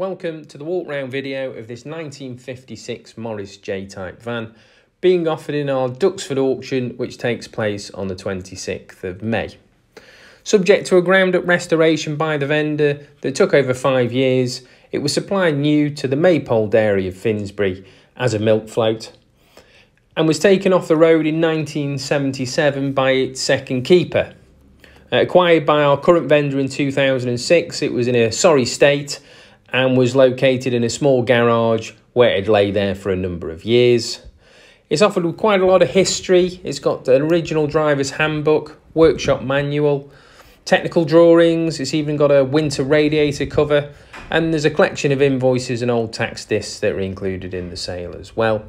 Welcome to the walk round video of this 1956 Morris J-type van being offered in our Duxford auction which takes place on the 26th of May. Subject to a ground up restoration by the vendor that took over five years, it was supplied new to the Maypole Dairy of Finsbury as a milk float and was taken off the road in 1977 by its second keeper. Acquired by our current vendor in 2006, it was in a sorry state and was located in a small garage where it lay there for a number of years. It's offered with quite a lot of history. It's got an original driver's handbook, workshop manual, technical drawings. It's even got a winter radiator cover, and there's a collection of invoices and old tax discs that are included in the sale as well.